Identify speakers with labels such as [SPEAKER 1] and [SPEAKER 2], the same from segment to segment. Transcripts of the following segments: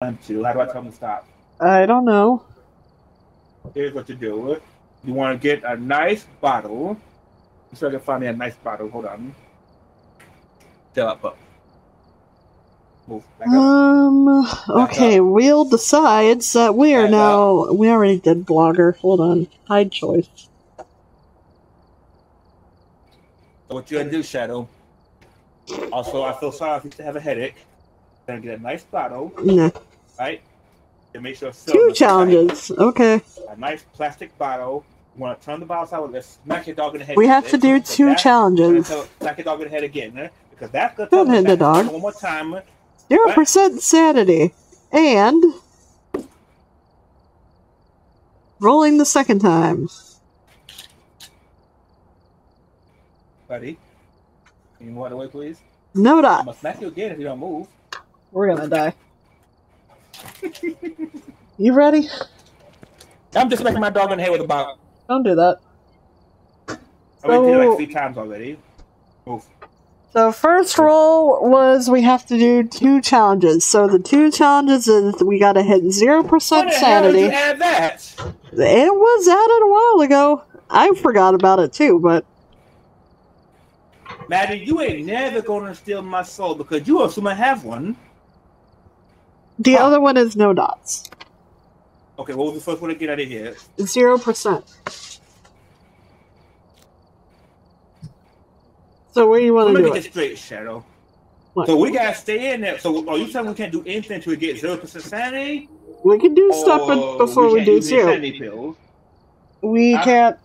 [SPEAKER 1] Time to. How do I tell them to stop?
[SPEAKER 2] I don't know.
[SPEAKER 1] Here's what you do. You want to get a nice bottle. So I can find me a nice bottle. Hold on. Fill up. up. Move. Back up.
[SPEAKER 2] Um. Okay. Wheel decides that we are
[SPEAKER 1] Back
[SPEAKER 2] now. We already did blogger. Hold on. Hide choice.
[SPEAKER 1] So what you gonna do, Shadow? Also, I feel sorry if you have a headache. Gonna get a nice bottle,
[SPEAKER 2] Nah.
[SPEAKER 1] Right? And make sure
[SPEAKER 2] Two
[SPEAKER 1] filled with
[SPEAKER 2] challenges. Okay.
[SPEAKER 1] A nice plastic bottle. You want to turn the bottle sideways. Let's smack your dog in the head.
[SPEAKER 2] We have
[SPEAKER 1] it.
[SPEAKER 2] to do
[SPEAKER 1] So
[SPEAKER 2] two
[SPEAKER 1] that-
[SPEAKER 2] challenges.
[SPEAKER 1] so Smack your dog in the head again, because that's gonna
[SPEAKER 2] Don't hit the
[SPEAKER 1] back
[SPEAKER 2] dog.
[SPEAKER 1] one more time.
[SPEAKER 2] Zero percent sanity. And rolling the second time.
[SPEAKER 1] Buddy, can you move out of the way, please?
[SPEAKER 2] No
[SPEAKER 1] I'm
[SPEAKER 2] dot.
[SPEAKER 1] gonna smack you again if you don't move.
[SPEAKER 2] We're gonna die. You ready?
[SPEAKER 1] I'm just smacking my dog in the head with a bottle.
[SPEAKER 2] Don't do that.
[SPEAKER 1] Oh, I already did it like three times already. Move.
[SPEAKER 2] So first roll was we have to do two challenges. So the two challenges is we gotta hit zero
[SPEAKER 1] When
[SPEAKER 2] percent
[SPEAKER 1] the hell did
[SPEAKER 2] sanity.
[SPEAKER 1] you add that?
[SPEAKER 2] It was added a while ago. I forgot about it too, but
[SPEAKER 1] Maddie, you ain't never gonna steal my soul because you assume I have one.
[SPEAKER 2] The
[SPEAKER 1] Oh.
[SPEAKER 2] other one is no dots.
[SPEAKER 1] Okay, what was the first one to get out of here?
[SPEAKER 2] Zero percent. So where do you want to
[SPEAKER 1] me
[SPEAKER 2] do
[SPEAKER 1] get this
[SPEAKER 2] it?
[SPEAKER 1] straight, Shadow.
[SPEAKER 2] What?
[SPEAKER 1] So we gotta stay in there. So are you saying we can't do anything until we get zero percent sanity?
[SPEAKER 2] We can do stuff
[SPEAKER 1] Or
[SPEAKER 2] be- before we,
[SPEAKER 1] can't
[SPEAKER 2] do
[SPEAKER 1] use any
[SPEAKER 2] zero.
[SPEAKER 1] sanity pills?
[SPEAKER 2] We
[SPEAKER 1] Huh?
[SPEAKER 2] can't.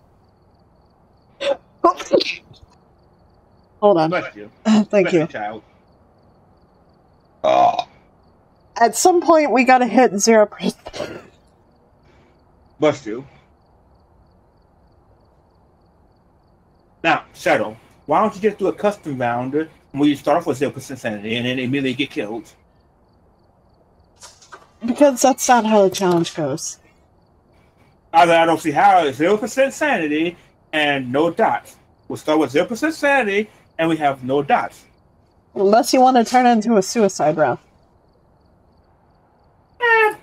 [SPEAKER 2] Hold on.
[SPEAKER 1] Bless you.
[SPEAKER 2] Thank
[SPEAKER 1] Bless
[SPEAKER 2] you.
[SPEAKER 1] child. Ah.
[SPEAKER 2] At some point, we gotta hit zero percent.
[SPEAKER 1] Bless you. Now, Shadow, why don't you just do a custom round where you start off with zero percent sanity and then immediately get killed?
[SPEAKER 2] Because that's not how the challenge goes.
[SPEAKER 1] Either I don't see how zero percent sanity and no dots. We'll start with zero percent sanity and we have no dots.
[SPEAKER 2] Unless you want to turn it into a suicide round.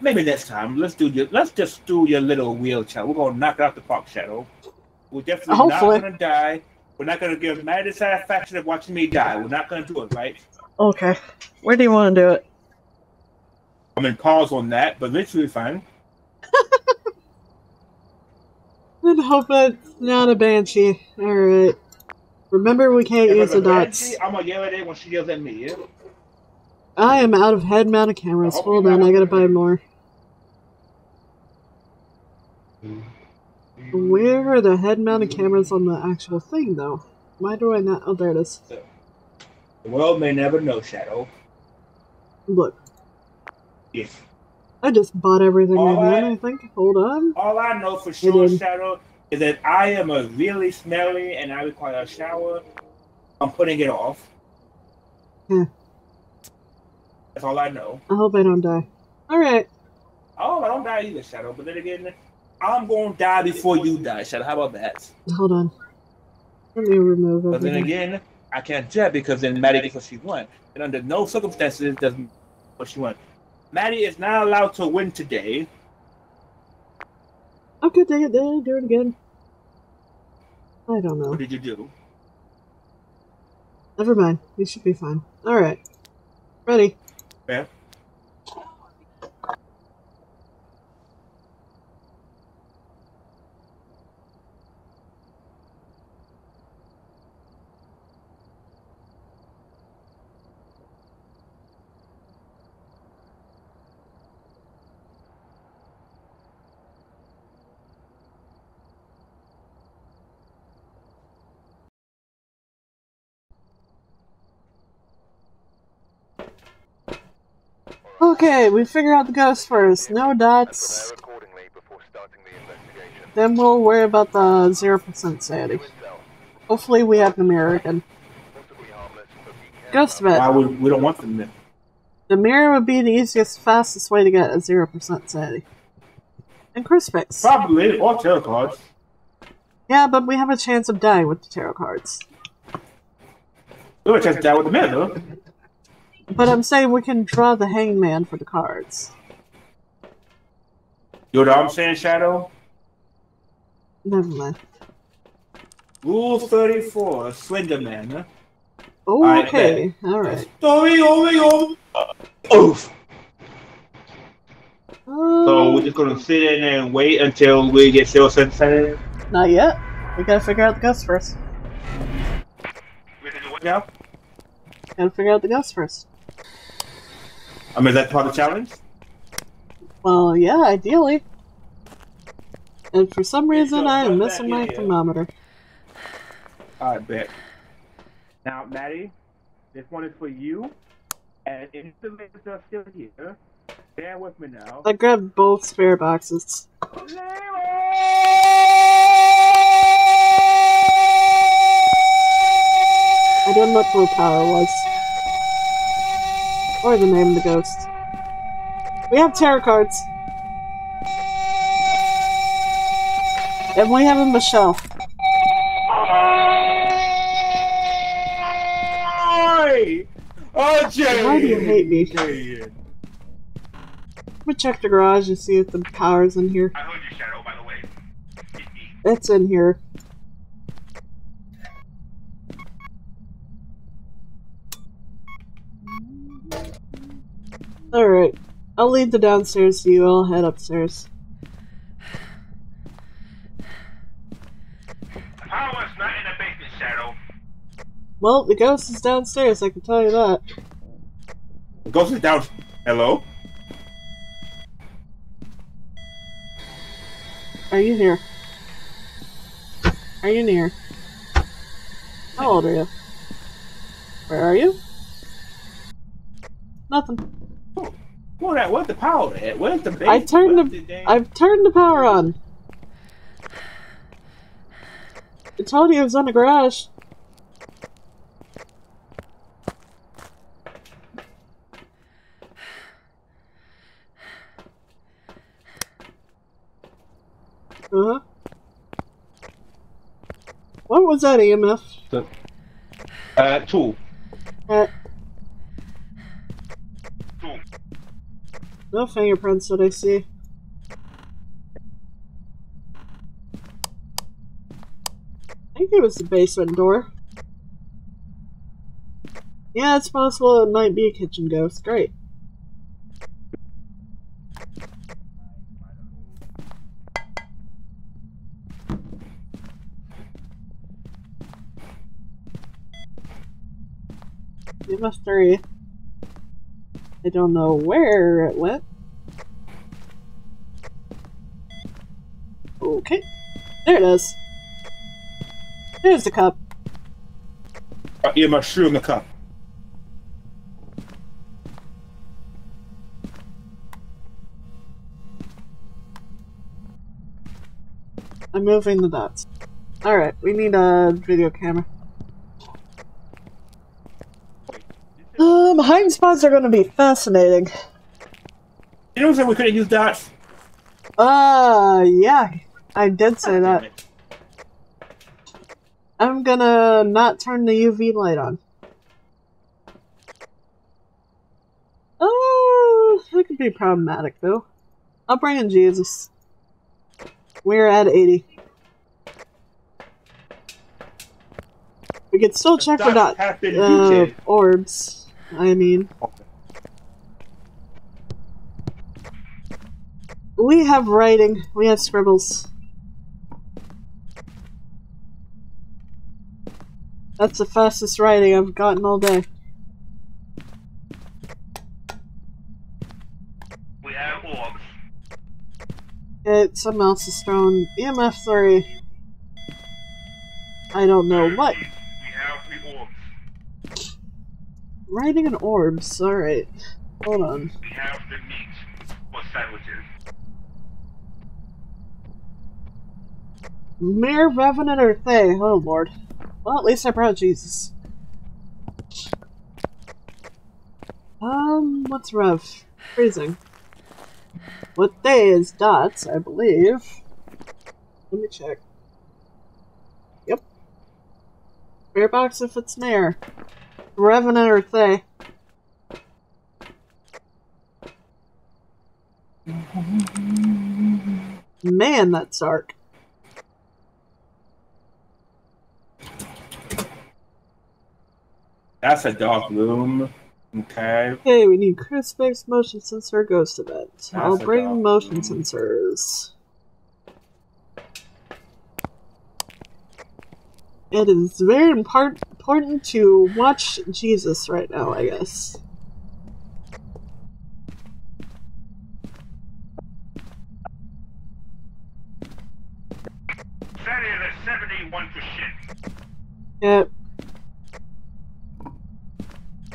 [SPEAKER 1] Maybe next time. Let's do your. Let's just do your little wheelchair. We're gonna knock it out the park, Shadow. We're definitely
[SPEAKER 2] Hopefully.
[SPEAKER 1] not gonna die. We're not gonna give mad the satisfaction of watching me die. We're not gonna do it, right?
[SPEAKER 2] Okay. Where do you want to do it?
[SPEAKER 1] I'm in pause on that, but literally fine.
[SPEAKER 2] I hope it's not a banshee. Alright. Remember, we can't
[SPEAKER 1] If
[SPEAKER 2] use the dots.
[SPEAKER 1] I'm gonna yell at it when she yells at me. Yeah?
[SPEAKER 2] I am out of head mounted cameras. Hold on, I gotta buy more. Where are the head mounted cameras on the actual thing, though? Why do I not? Oh, there it is.
[SPEAKER 1] The world may never know, Shadow.
[SPEAKER 2] Look,
[SPEAKER 1] Yes.
[SPEAKER 2] I just bought everything I
[SPEAKER 1] All.
[SPEAKER 2] I think. Hold on.
[SPEAKER 1] All I know for sure. Shadow, is that I am a really smelly and I require a shower. I'm putting it off.
[SPEAKER 2] Hmm.
[SPEAKER 1] That's all I know.
[SPEAKER 2] I hope I don't die. Alright.
[SPEAKER 1] Oh, I don't die either, Shadow. But then again, I'm going to die before you die, Shadow. How about that?
[SPEAKER 2] Hold on. Let me remove
[SPEAKER 1] But then again, I can't jet because then Maddie gets what she wants. And under no circumstances does what she wants. Maddie is not allowed to win today.
[SPEAKER 2] Okay, dang it, dang it, do it again. I don't know.
[SPEAKER 1] What did you do?
[SPEAKER 2] Never mind. You should be fine. Alright. Ready.
[SPEAKER 1] Yeah.
[SPEAKER 2] Okay, we figure out the ghost first. No dots.
[SPEAKER 3] Prepare accordingly before starting the investigation.
[SPEAKER 2] Then we'll worry about the 0% sanity. Hopefully we have the mirror again.
[SPEAKER 3] possibly but
[SPEAKER 2] Ghost
[SPEAKER 3] careful.
[SPEAKER 2] vet.
[SPEAKER 1] Why would we don't want the then?
[SPEAKER 2] The mirror would be the easiest, fastest way to get a 0% sanity. And crucifix.
[SPEAKER 1] Probably, or tarot cards.
[SPEAKER 2] Yeah, but we have a chance of dying with the tarot cards.
[SPEAKER 1] We would just die with the mirror.
[SPEAKER 2] But I'm saying we can draw the hangman for the cards.
[SPEAKER 1] You know what I'm saying, Shadow?
[SPEAKER 2] Never mind.
[SPEAKER 1] Rule 34, Slenderman. Huh?
[SPEAKER 2] Oh,
[SPEAKER 1] Alright,
[SPEAKER 2] okay. Alright.
[SPEAKER 1] Story over, over. Oof. So um, we're just gonna sit in there and wait until we get Silver Sunset.
[SPEAKER 2] Not yet. We gotta figure out the ghost first.
[SPEAKER 1] We can do what now?
[SPEAKER 2] Gotta figure out the ghost first.
[SPEAKER 1] I mean, is that part of the challenge?
[SPEAKER 2] Well, yeah, ideally. And for some reason, I am missing my
[SPEAKER 1] in
[SPEAKER 2] thermometer.
[SPEAKER 1] I bet. Now, Maddie, this one is for you. And if the ladies are still here, bear with me now.
[SPEAKER 2] I grabbed both spare boxes. I didn't look where power was. Or the name of the ghost. We have tarot cards. And we have a Michelle.
[SPEAKER 1] Oi! Oh, Jay!
[SPEAKER 2] Why do you hate me?
[SPEAKER 1] Jay.
[SPEAKER 2] I'm gonna check the garage and see if the power's in here.
[SPEAKER 1] I heard you, Shadow, by the way.
[SPEAKER 2] It's in here. Lead the downstairs to you. I'll head upstairs.
[SPEAKER 1] The power's not in the basement, Shadow.
[SPEAKER 2] Well, the ghost is downstairs, I can tell you that.
[SPEAKER 1] The ghost is down. Hello?
[SPEAKER 2] Are you here? Are you near? How old are you? Where are you? Nothing.
[SPEAKER 1] What that? Where's the power at? Where's the basement?
[SPEAKER 2] I turned
[SPEAKER 1] Where's
[SPEAKER 2] the I've turned the power on. I told you it was on the garage. Uh-huh. What was that EMF?
[SPEAKER 1] Uh, two.
[SPEAKER 2] Uh,
[SPEAKER 1] Two.
[SPEAKER 2] No fingerprints that I see. I think it was the basement door. Yeah, it's possible it might be a kitchen ghost. Great. EMF 3. I don't know where it went. Okay. There it is. There's the cup.
[SPEAKER 1] Uh, yeah, my shoe in the cup.
[SPEAKER 2] I'm moving the dots. Alright, we need a video camera. Um, hiding spots are going to be fascinating.
[SPEAKER 1] You know, say we couldn't use that.
[SPEAKER 2] Uh, yeah, I did say that. I'm gonna not turn the UV light on. Oh, that could be problematic though. I'll bring in Jesus. We're at 80. We could still check for
[SPEAKER 1] Dots
[SPEAKER 2] dot uh, orbs. I mean, we have writing. We have scribbles. That's the fastest writing I've gotten all day.
[SPEAKER 1] We have orbs.
[SPEAKER 2] It someone else thrown EMF three. I don't know what.
[SPEAKER 1] We have the orbs.
[SPEAKER 2] Writing an orbs. Alright. Hold on.
[SPEAKER 1] We have the meat for sandwiches.
[SPEAKER 2] Mere Revenant or Thaye? Oh lord. Well, at least I brought Jesus. Um, what's Rev? Freezing. What day is dots, I believe. Let me check. Yep. Bear box if it's near. Revenant or Thaye. Man, that's dark.
[SPEAKER 1] That's a dark room. Okay.
[SPEAKER 2] Okay, we need crucifix, motion sensor, ghost event. I'll bring motion
[SPEAKER 1] room.
[SPEAKER 2] sensors. It is very impar- important to watch Jesus right now, I guess.
[SPEAKER 4] Cellular 71%.
[SPEAKER 2] Yep.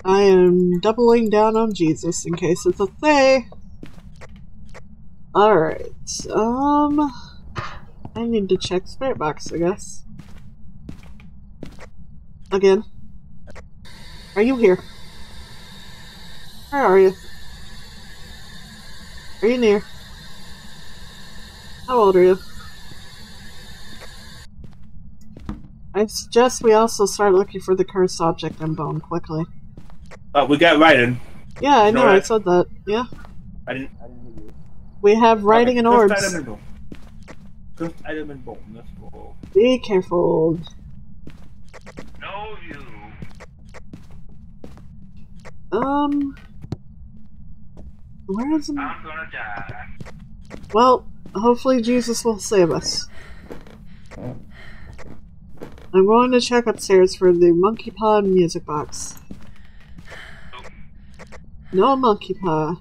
[SPEAKER 2] I am doubling down on Jesus in case it's a thing. Alright, um. I need to check Spirit Box, I guess. Again. Are you here? Where are you? Are you near? How old are you? I suggest we also start looking for the cursed object and bone quickly.
[SPEAKER 1] Uh, we got writing.
[SPEAKER 2] Yeah, I know, I said that. Yeah.
[SPEAKER 1] I didn't. I didn't hear you.
[SPEAKER 2] We have writing and
[SPEAKER 1] Okay,
[SPEAKER 2] orbs.
[SPEAKER 1] Cursed item and bone. Cursed item and bone. Let's go.
[SPEAKER 2] Be careful.
[SPEAKER 4] You.
[SPEAKER 2] Um. Where is?
[SPEAKER 4] I'm gonna die.
[SPEAKER 2] Well, hopefully Jesus will save us. I'm going to check upstairs for the monkey paw music box. No monkey paw.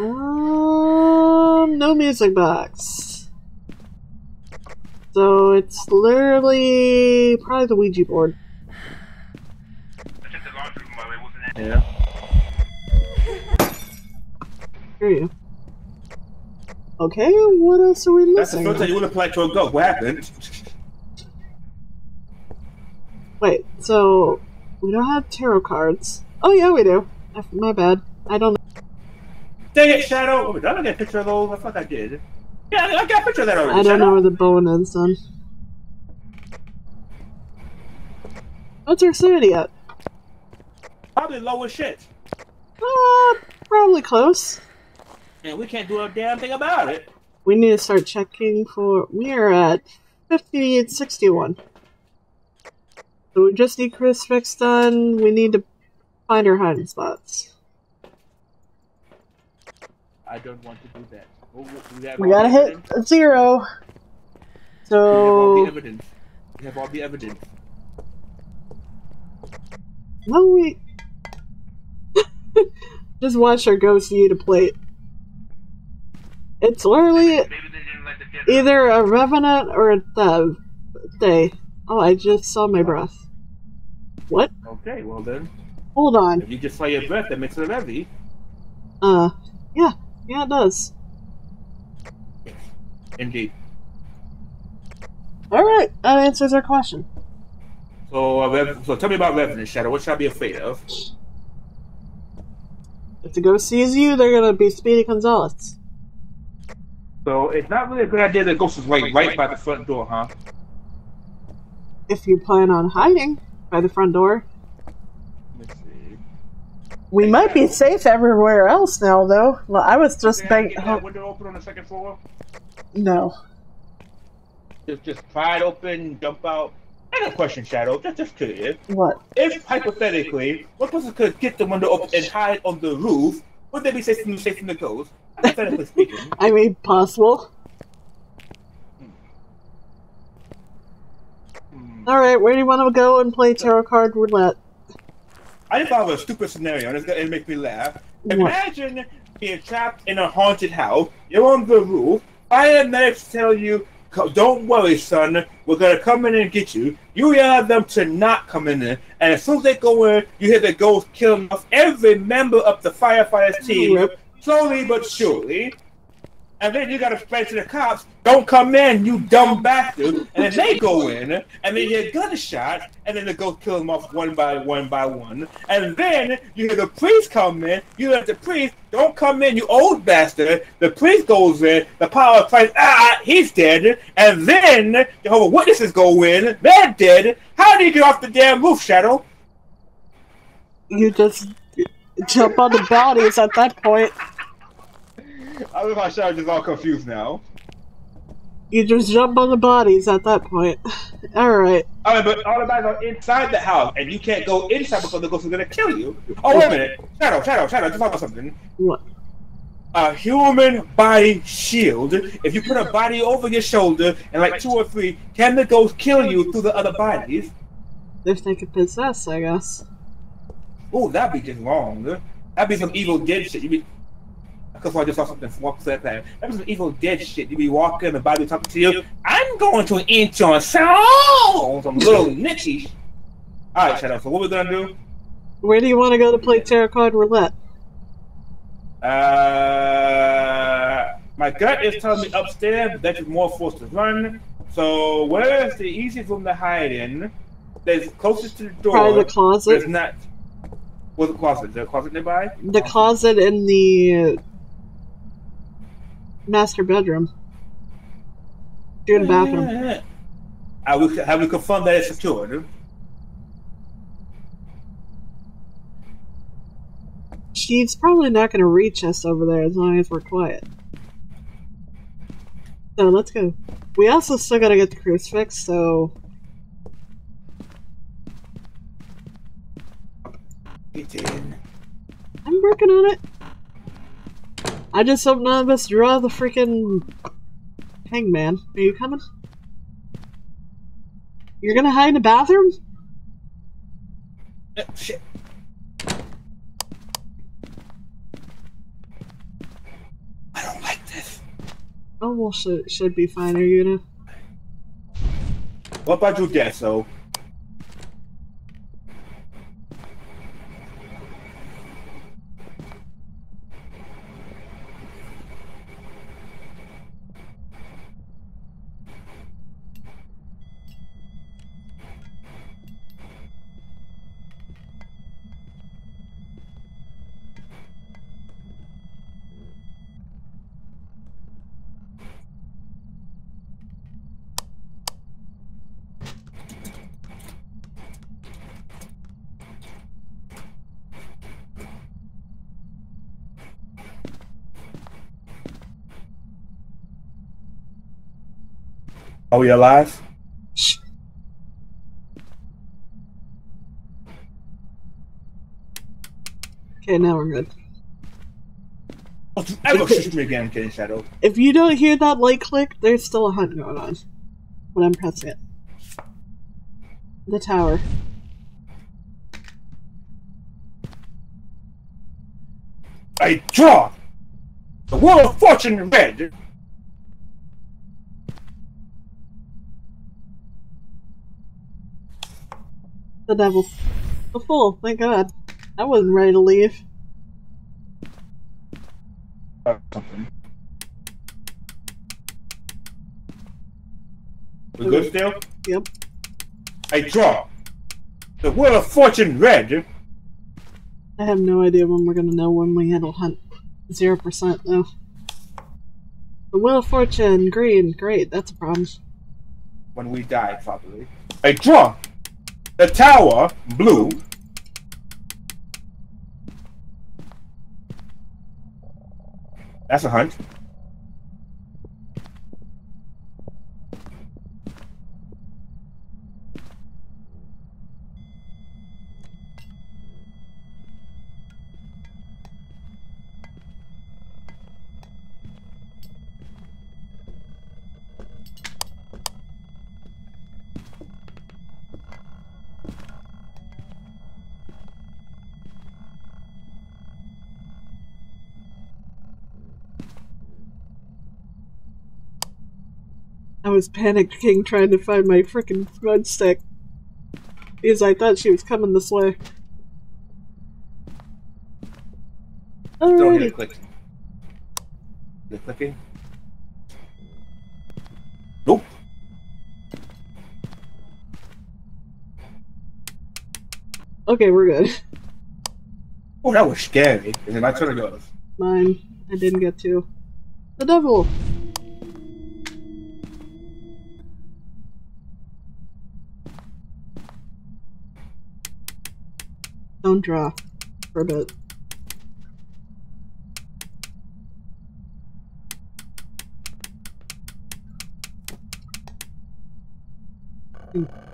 [SPEAKER 2] Um, no music box. So it's literally probably the Ouija board.
[SPEAKER 4] I checked the laundry room while it wasn't in.
[SPEAKER 1] Yeah.
[SPEAKER 2] Hear you. Okay, what else are we missing?
[SPEAKER 1] That's the first time you would apply to a ghost. What happened?
[SPEAKER 2] Wait, so we don't have tarot cards. Oh yeah, we do. My bad. I don't.
[SPEAKER 1] Dang it, Shadow! Oh, did I get a picture of those? I thought I did. Yeah, I got a picture of that already.
[SPEAKER 2] I don't know where the bone is then. What's our sanity at?
[SPEAKER 1] Probably low as shit.
[SPEAKER 2] Uh, probably close.
[SPEAKER 1] And we can't do a damn thing about it.
[SPEAKER 2] We need to start checking for. We are at 50 and 61. So we just need crucifix done. We need to find our hiding spots.
[SPEAKER 1] I don't want to do that. Oh, We,
[SPEAKER 2] We gotta hit
[SPEAKER 1] evidence.
[SPEAKER 2] a zero.
[SPEAKER 1] We have all the evidence. We have all the evidence.
[SPEAKER 2] No, we. just watch our ghost eat a plate. It's literally
[SPEAKER 4] Maybe they didn't let the kid.
[SPEAKER 2] either a revenant or a th- they. Oh, I just saw my breath. What?
[SPEAKER 1] Okay, well then.
[SPEAKER 2] Hold on.
[SPEAKER 1] If you just saw your breath, that makes it a levy.
[SPEAKER 2] Uh, yeah, yeah, it does.
[SPEAKER 1] Indeed.
[SPEAKER 2] All right, that answers our question.
[SPEAKER 1] So, uh, so tell me about Revenant Shadow. What should I be afraid of?
[SPEAKER 2] If the ghost sees you, they're gonna be Speedy Gonzalez.
[SPEAKER 1] So it's not really a good idea that Ghost is like right by the front door, huh?
[SPEAKER 2] If you plan on hiding by the front door,
[SPEAKER 1] Let's see.
[SPEAKER 2] We might be safe everywhere else now, though. Well, I was just
[SPEAKER 1] Can I
[SPEAKER 2] bang.
[SPEAKER 1] get that window open on the second floor?
[SPEAKER 2] No.
[SPEAKER 1] Just, just pry it open, jump out. I got a question, Shadow. Just, just curious.
[SPEAKER 2] What?
[SPEAKER 1] If hypothetically, one person could get the window open and hide on the roof, would they be safe from safe from the ghost? Hypothetically speaking.
[SPEAKER 2] I mean, possible.
[SPEAKER 1] Hmm.
[SPEAKER 2] All right, where do you want to go and play tarot card roulette?
[SPEAKER 1] I just thought of a stupid scenario, and it's gonna make me laugh. Imagine being trapped in a haunted house. You're on the roof. Paramedics tell you, "Don't worry, son. We're gonna come in and get you." You yell at them to not come in there, and as soon as they go in, you hear the ghost killing off every member of the firefighters team, slowly but surely. And then you gotta explain to the cops, don't come in, you dumb bastard. And then they go in, and then you hear gunshots, and then they go kill them off one by one by one. And then you hear the priest come in, you let the priest, don't come in, you old bastard. The priest goes in, the power of Christ, ah, he's dead. And then Jehovah Witnesses go in, they're dead. How do you get off the damn roof, Shadow?
[SPEAKER 2] You just jump on the bodies at that point.
[SPEAKER 1] I how Shadow just all confused now.
[SPEAKER 2] You just jump on the bodies at that point. Alright.
[SPEAKER 1] All right, but all the bodies are inside the house, and you can't go inside because the ghost is gonna kill you. Oh, wait a minute. Shadow, Shadow, Shadow, just talk about something.
[SPEAKER 2] What?
[SPEAKER 1] A human body shield. If you put a body over your shoulder and like two or three, can the ghost kill you through the other bodies?
[SPEAKER 2] If they could possess, I guess.
[SPEAKER 1] Oh, that'd be just wrong. That'd be some evil dead shit. You be. Because I just saw something walk like that. That was be some evil dead shit. You be walking, the body talking to you. I'm going to eat your soul. Some little nicky. All right, Shadow. So what we gonna do?
[SPEAKER 2] Where do you want to go to play tarot card roulette?
[SPEAKER 1] Uh, my gut is telling me upstairs, but that's more forced to run. So where is the easiest room to hide in? That's closest to the door.
[SPEAKER 2] Probably the closet.
[SPEAKER 1] There's not. What's the closet? Is there a closet nearby?
[SPEAKER 2] The closet in the master bedroom. The bathroom.
[SPEAKER 1] Have we, have we confirmed that it's secured?
[SPEAKER 2] She's probably not going to reach us over there as long as we're quiet. So let's go. We also still got to get the crucifix, so
[SPEAKER 1] Get in.
[SPEAKER 2] I'm working on it. I just hope none of us draw the freaking hangman. Are you coming? You're gonna hide in the bathroom?
[SPEAKER 1] Uh, Shit. I don't like this.
[SPEAKER 2] Oh well, should should be fine. Are you gonna?
[SPEAKER 1] What about you, Deso? Are we alive?
[SPEAKER 2] Shh. Okay, now we're good.
[SPEAKER 1] Don't you ever shoot me again, Ken Shadow.
[SPEAKER 2] If you don't hear that light click, there's still a hunt going on. When I'm pressing it. The tower.
[SPEAKER 1] I draw the Wheel of Fortune red.
[SPEAKER 2] The devil. The fool, thank god. I wasn't ready to leave.
[SPEAKER 1] Something. We good still?
[SPEAKER 2] Yep.
[SPEAKER 1] I draw the Wheel of Fortune red.
[SPEAKER 2] I have no idea when we're gonna know when we handle hunt. Zero percent though. The Wheel of Fortune, green, great, that's a problem.
[SPEAKER 1] when we die, probably. I draw the tower blue. That's a hunt.
[SPEAKER 2] I was panicking trying to find my freaking smudge stick. Because I thought she was coming this way.
[SPEAKER 1] Don't hear
[SPEAKER 2] Alrighty.
[SPEAKER 1] the clicking. The clicking. Nope.
[SPEAKER 2] Okay, we're good.
[SPEAKER 1] Oh, that was scary. Is it my turn to go?
[SPEAKER 2] Mine. I didn't get to. The devil! Don't draw. for Herbert. Mm.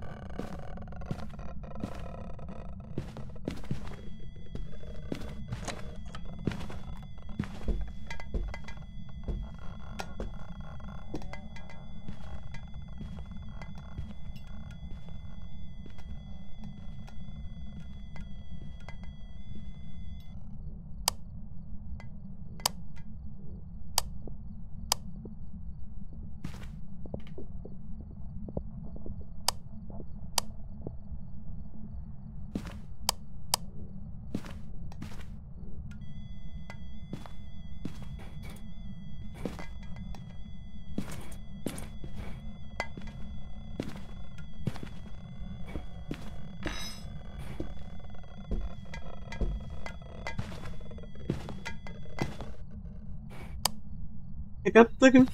[SPEAKER 2] Pick up the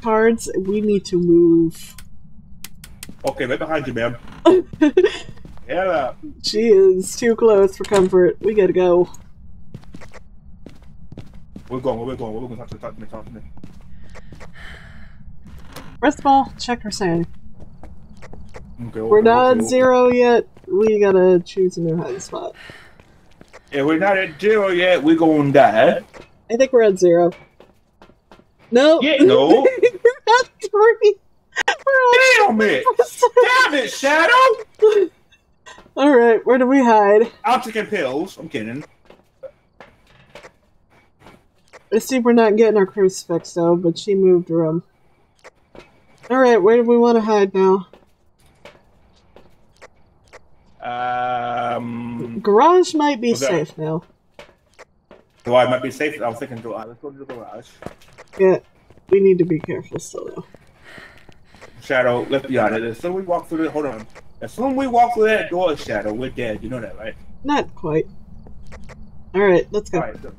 [SPEAKER 2] cards. We need to move.
[SPEAKER 1] Okay, right behind you, ma'am. Head up.
[SPEAKER 2] She is too close for comfort. We gotta go.
[SPEAKER 1] We're going, we're going, we're going. Talk to me, talk to me, talk to me.
[SPEAKER 2] First of all, check her sanity.
[SPEAKER 1] Okay,
[SPEAKER 2] We're
[SPEAKER 1] okay,
[SPEAKER 2] not
[SPEAKER 1] okay,
[SPEAKER 2] zero yet. We gotta choose a new hiding spot.
[SPEAKER 1] Yeah, we're not at zero yet. We're going to die.
[SPEAKER 2] I think we're at zero. No.
[SPEAKER 1] Yeah, no.
[SPEAKER 2] we're at three. We're
[SPEAKER 1] Damn it! Damn it, Shadow!
[SPEAKER 2] All right, where do we hide?
[SPEAKER 1] I'm taking pills. I'm kidding.
[SPEAKER 2] I see we're not getting our crucifix though, but she moved her room. All right, where do we want to hide now?
[SPEAKER 1] Um,
[SPEAKER 2] Garage might be
[SPEAKER 1] Okay.
[SPEAKER 2] safe now.
[SPEAKER 1] I might be safe. I was thinking, uh, let's go to the garage.
[SPEAKER 2] Yeah, we need to be careful still though.
[SPEAKER 1] Shadow, let's be honest. As soon as we walk through the, hold on. As soon as we walk through that door, Shadow, we're dead. You know that, right?
[SPEAKER 2] Not quite. All right, let's go.
[SPEAKER 1] All right. So,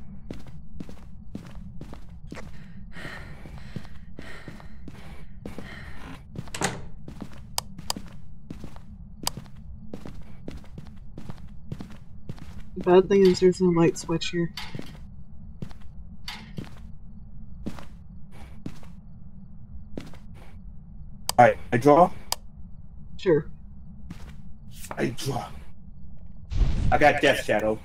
[SPEAKER 2] The bad thing is there's no light switch here.
[SPEAKER 1] I draw.
[SPEAKER 2] Sure.
[SPEAKER 1] I draw. I got Death Shadow.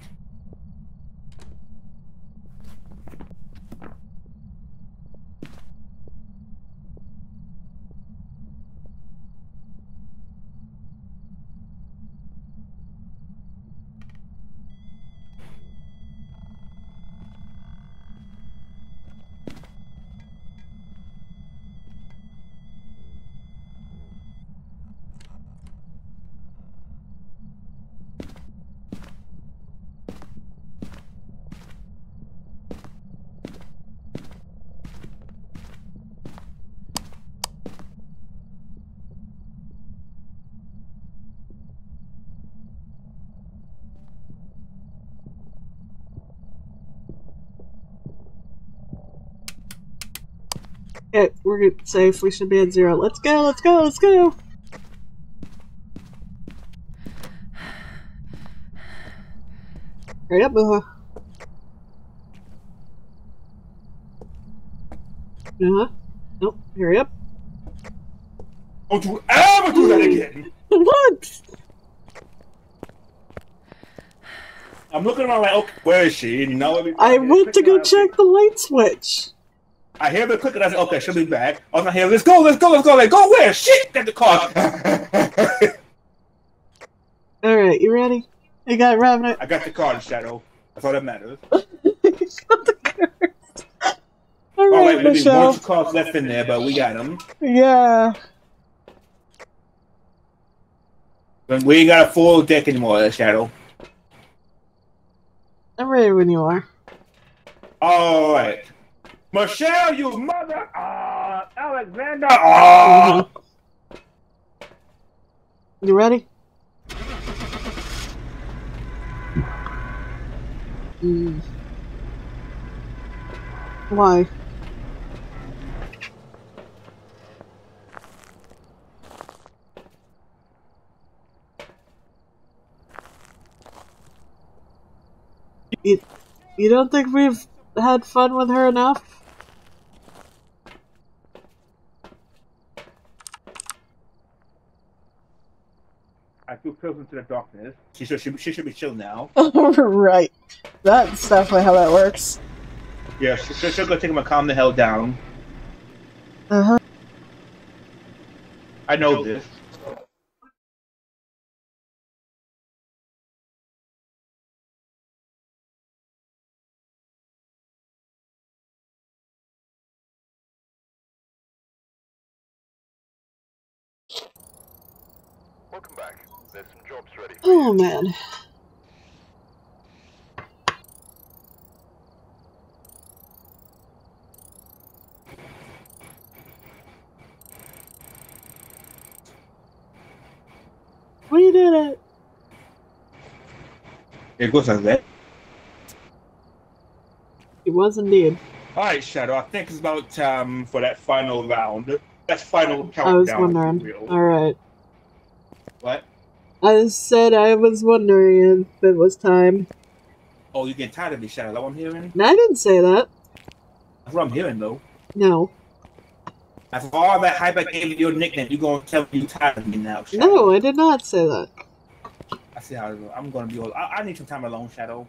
[SPEAKER 2] Okay, we're good. safe. We should be at zero. Let's go. Let's go. Let's go. Hurry up, Muha. Uh huh. Nope. Hurry up.
[SPEAKER 1] Don't you ever do that again!
[SPEAKER 2] what?
[SPEAKER 1] I'm looking around like, okay, where is she? No,
[SPEAKER 2] I went to go check the light switch.
[SPEAKER 1] I hear the click and I said, okay, she'll be back. I was not here. Let's go, let's go, let's go. Like, go where? Shit! Get the car.
[SPEAKER 2] All right, you ready? You got Revenant.
[SPEAKER 1] I got the car, Shadow. That's all that matters.
[SPEAKER 2] All
[SPEAKER 1] All
[SPEAKER 2] right,
[SPEAKER 1] right,
[SPEAKER 2] Michelle.
[SPEAKER 1] one cars left in there, but we got them.
[SPEAKER 2] Yeah.
[SPEAKER 1] We ain't got a full deck anymore, Shadow.
[SPEAKER 2] I'm ready when you are.
[SPEAKER 1] All right. Michelle, you mother. Ah, Alexander. Ah.
[SPEAKER 2] You ready? Mm. Why? You, you don't think we've had fun with her enough?
[SPEAKER 1] Pills into the darkness. She should, she, she should be chill now.
[SPEAKER 2] right. That's definitely how that works.
[SPEAKER 1] Yeah, she, she, she'll go take him and calm the hell down.
[SPEAKER 2] Uh huh.
[SPEAKER 1] I know this.
[SPEAKER 2] Oh man. We did it.
[SPEAKER 1] It goes like that.
[SPEAKER 2] It was indeed.
[SPEAKER 1] All right, Shadow. I think it's about time for that final round. That's final countdown.
[SPEAKER 2] I was wondering. Alright.
[SPEAKER 1] What?
[SPEAKER 2] I said I was wondering if it was time.
[SPEAKER 1] Oh, you getting tired of me, Shadow? What I'm hearing?
[SPEAKER 2] And I didn't say that.
[SPEAKER 1] That's what I'm hearing, though.
[SPEAKER 2] No.
[SPEAKER 1] After all that hype I gave you your nickname, you gonna tell me you tired of me now, Shadow?
[SPEAKER 2] No, I did not say that.
[SPEAKER 1] I see how it is. I'm gonna be all. I, I need some time alone, Shadow.